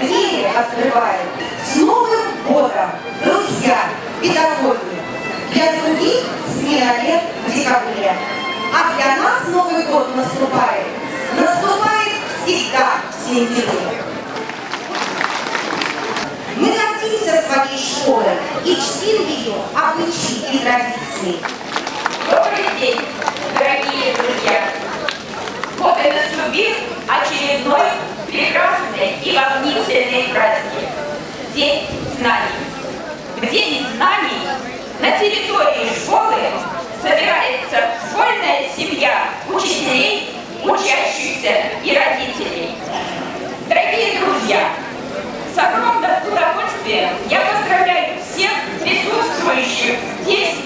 двери открывает. С Новым годом, друзья, педагоги! Для других смена лет в декабре. А для нас Новый год наступает. Наступает всегда в сентябре. Мы гордимся своей школой и чтим ее обычаи и традиции. Добрый день, дорогие друзья! Вот и наступил очередной прекрасный и волнительный праздник. День знаний. В День знаний на территории школы собирается школьная семья учителей, учащихся и родителей. Дорогие друзья, с огромным удовольствием я поздравляю всех присутствующих здесь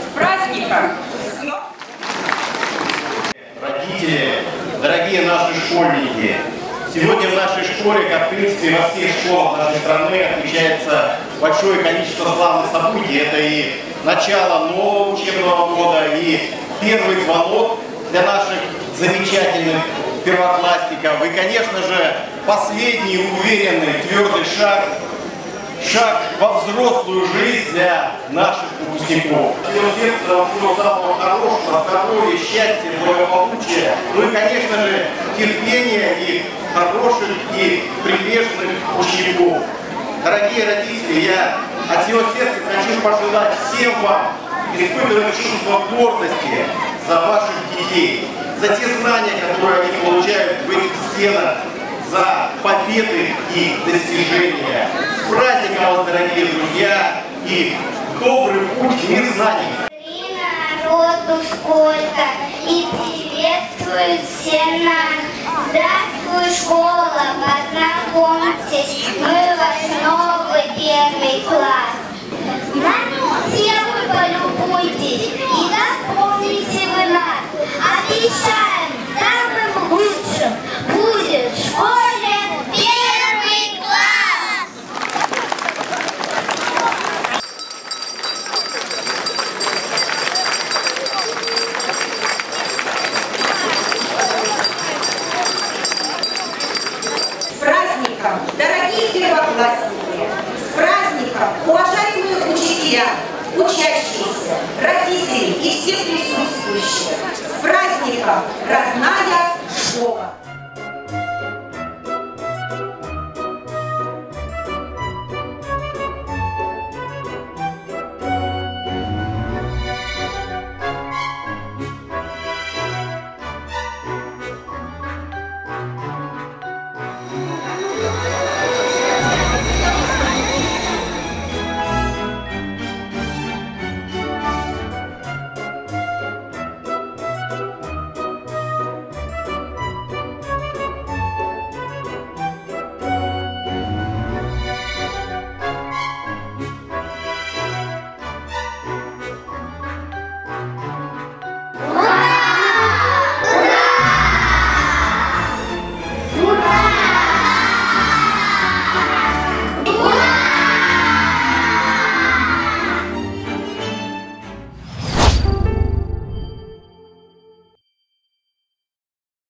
с праздником, родители, дорогие наши школьники. Сегодня в нашей школе, как в принципе во всех школах нашей страны, отмечается большое количество славных событий. Это и начало нового учебного года, и первый звонок для наших замечательных первоклассников. И, конечно же, последний уверенный твердый шаг шаг во взрослую жизнь для наших выпускников. Всего сердца вам всего самого хорошего, здоровья, счастья, благополучия, ну и, конечно же, терпения и хороших и прилежных учеников. Дорогие родители, я от всего сердца хочу пожелать всем вам испытывать чувство гордости за ваших детей, за те знания, которые они получают в этих стенах, за победы и достижения. С праздником вас, дорогие друзья, и добрый путь мир знаний. Народу сколько, и приветствуют все нас. Здравствуй, школа, познакомьтесь, мы ваш новый первый класс. праздником, дорогие первоклассники! С праздником, уважаемые учителя, учащиеся, родители и все присутствующие! С праздником, родная школа!